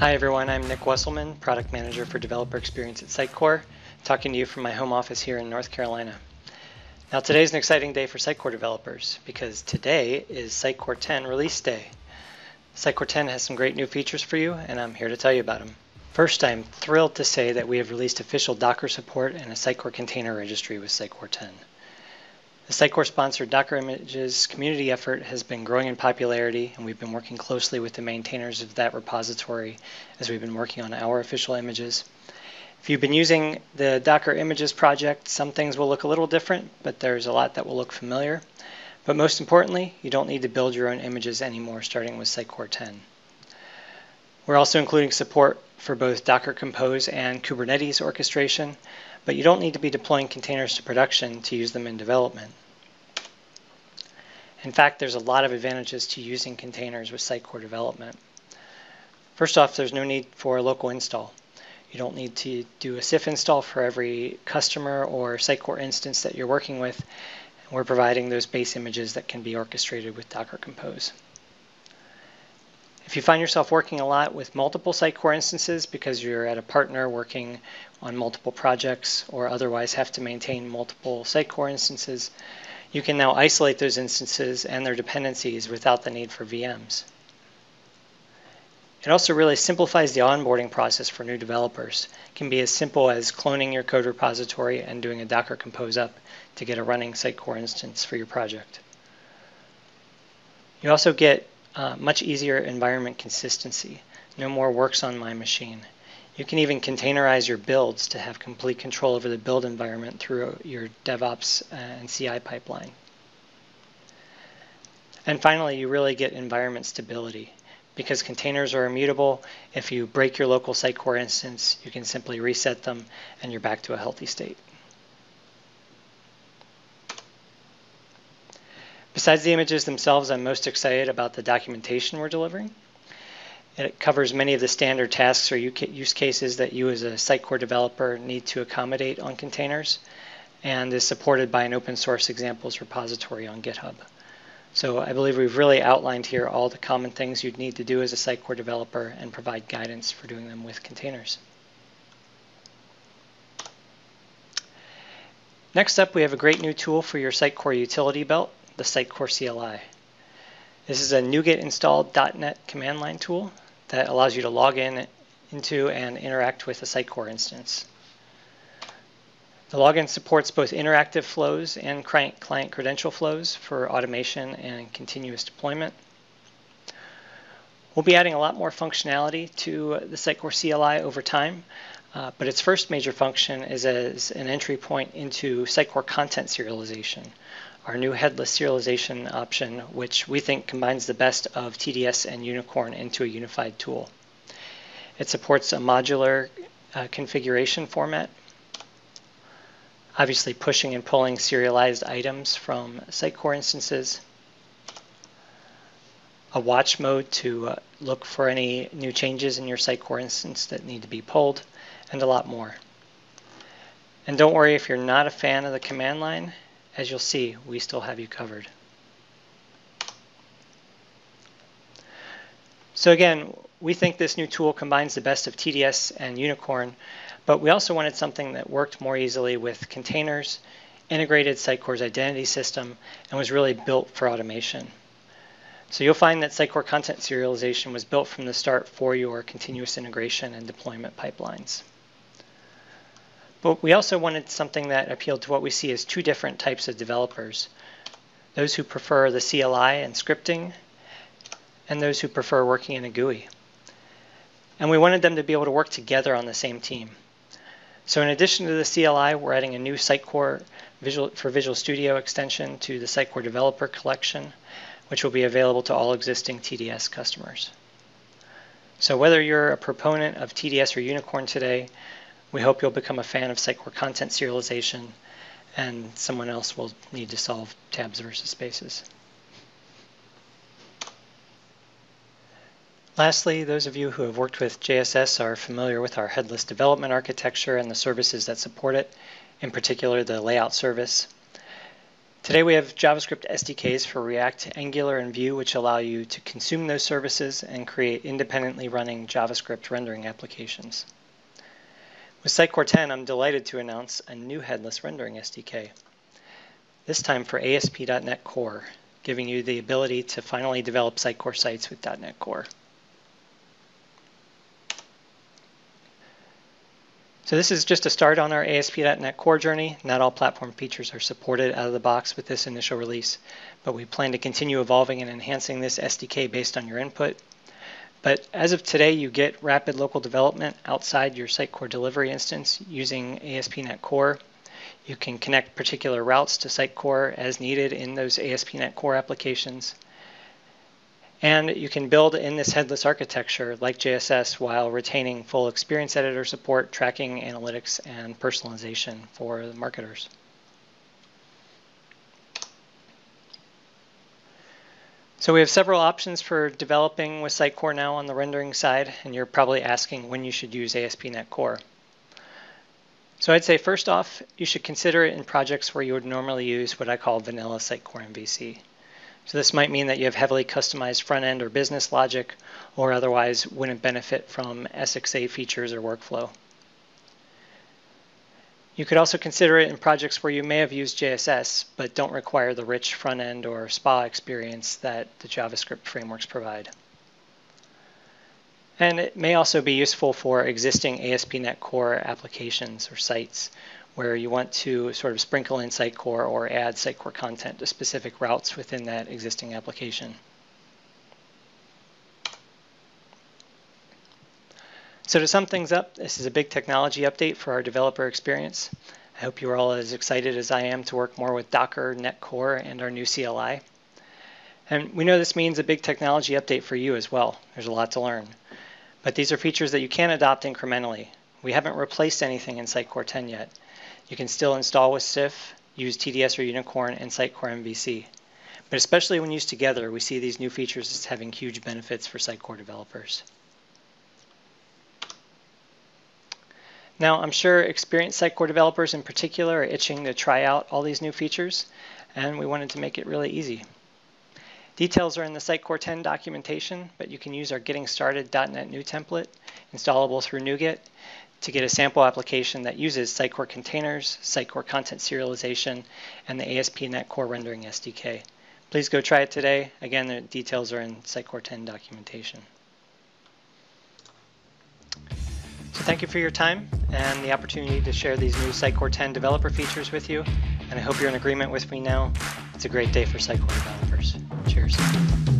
Hi everyone, I'm Nick Wesselman, Product Manager for Developer Experience at Sitecore, talking to you from my home office here in North Carolina. Now today's an exciting day for Sitecore developers because today is Sitecore 10 release day. Sitecore 10 has some great new features for you and I'm here to tell you about them. First, I'm thrilled to say that we have released official Docker support and a Sitecore container registry with Sitecore 10. The Sitecore sponsored Docker Images community effort has been growing in popularity, and we've been working closely with the maintainers of that repository as we've been working on our official images. If you've been using the Docker Images project, some things will look a little different, but there's a lot that will look familiar. But most importantly, you don't need to build your own images anymore starting with Sitecore 10. We're also including support for both Docker Compose and Kubernetes orchestration, but you don't need to be deploying containers to production to use them in development. In fact, there's a lot of advantages to using containers with Sitecore development. First off, there's no need for a local install. You don't need to do a SIF install for every customer or Sitecore instance that you're working with. We're providing those base images that can be orchestrated with Docker Compose. If you find yourself working a lot with multiple Sitecore instances because you're at a partner working on multiple projects or otherwise have to maintain multiple Sitecore instances, you can now isolate those instances and their dependencies without the need for VMs. It also really simplifies the onboarding process for new developers. It can be as simple as cloning your code repository and doing a Docker Compose up to get a running Sitecore instance for your project. You also get uh, much easier environment consistency. No more works on my machine. You can even containerize your builds to have complete control over the build environment through your DevOps and CI pipeline. And finally, you really get environment stability. Because containers are immutable, if you break your local Sitecore instance, you can simply reset them and you're back to a healthy state. Besides the images themselves, I'm most excited about the documentation we're delivering. It covers many of the standard tasks or use cases that you as a Sitecore developer need to accommodate on containers and is supported by an open source examples repository on GitHub. So I believe we've really outlined here all the common things you'd need to do as a Sitecore developer and provide guidance for doing them with containers. Next up, we have a great new tool for your Sitecore utility belt the Sitecore CLI. This is a NuGet installed .NET command line tool that allows you to log in into and interact with a Sitecore instance. The login supports both interactive flows and client credential flows for automation and continuous deployment. We'll be adding a lot more functionality to the Sitecore CLI over time, uh, but its first major function is as an entry point into Sitecore content serialization, our new headless serialization option, which we think combines the best of TDS and Unicorn into a unified tool. It supports a modular uh, configuration format, obviously pushing and pulling serialized items from Sitecore instances, a watch mode to uh, look for any new changes in your Sitecore instance that need to be pulled, and a lot more. And don't worry if you're not a fan of the command line, as you'll see, we still have you covered. So again, we think this new tool combines the best of TDS and Unicorn, but we also wanted something that worked more easily with containers, integrated Sitecore's identity system, and was really built for automation. So you'll find that Sitecore content serialization was built from the start for your continuous integration and deployment pipelines. But we also wanted something that appealed to what we see as two different types of developers. Those who prefer the CLI and scripting, and those who prefer working in a GUI. And we wanted them to be able to work together on the same team. So in addition to the CLI, we're adding a new Sitecore Visual, for Visual Studio extension to the Sitecore Developer Collection, which will be available to all existing TDS customers. So whether you're a proponent of TDS or Unicorn today, we hope you'll become a fan of Sitecore content serialization and someone else will need to solve tabs versus spaces. Lastly, those of you who have worked with JSS are familiar with our headless development architecture and the services that support it, in particular the layout service. Today we have JavaScript SDKs for React, Angular, and Vue which allow you to consume those services and create independently running JavaScript rendering applications. With Sitecore 10, I'm delighted to announce a new headless rendering SDK, this time for ASP.NET Core, giving you the ability to finally develop Sitecore sites with .NET Core. So this is just a start on our ASP.NET Core journey. Not all platform features are supported out of the box with this initial release, but we plan to continue evolving and enhancing this SDK based on your input. But as of today, you get rapid local development outside your Sitecore delivery instance using ASP.NET Core. You can connect particular routes to Sitecore as needed in those ASP.NET Core applications. And you can build in this headless architecture like JSS while retaining full experience editor support, tracking, analytics, and personalization for the marketers. So we have several options for developing with Sitecore now on the rendering side, and you're probably asking when you should use ASP.NET Core. So I'd say first off, you should consider it in projects where you would normally use what I call vanilla Sitecore MVC. So this might mean that you have heavily customized front end or business logic, or otherwise wouldn't benefit from SXA features or workflow. You could also consider it in projects where you may have used JSS, but don't require the rich front end or SPA experience that the JavaScript frameworks provide. And it may also be useful for existing ASP.NET Core applications or sites where you want to sort of sprinkle in Sitecore or add Sitecore content to specific routes within that existing application. So to sum things up, this is a big technology update for our developer experience. I hope you're all as excited as I am to work more with Docker, .NET Core, and our new CLI. And we know this means a big technology update for you as well. There's a lot to learn. But these are features that you can adopt incrementally. We haven't replaced anything in Sitecore 10 yet. You can still install with SIF, use TDS or Unicorn, and Sitecore MVC. But especially when used together, we see these new features as having huge benefits for Sitecore developers. Now, I'm sure experienced Sitecore developers in particular are itching to try out all these new features, and we wanted to make it really easy. Details are in the Sitecore 10 documentation, but you can use our Getting Started .NET New template, installable through NuGet, to get a sample application that uses Sitecore containers, Sitecore content serialization, and the ASP.NET Core Rendering SDK. Please go try it today. Again, the details are in Sitecore 10 documentation. So thank you for your time and the opportunity to share these new Sitecore 10 developer features with you. And I hope you're in agreement with me now. It's a great day for Sitecore developers. Cheers.